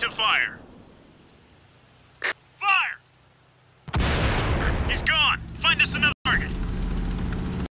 to fire.